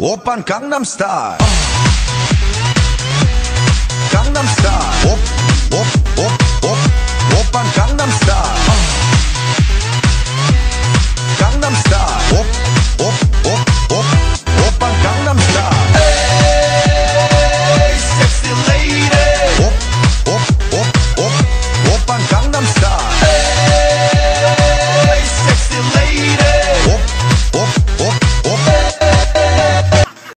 Open Gangnam Style.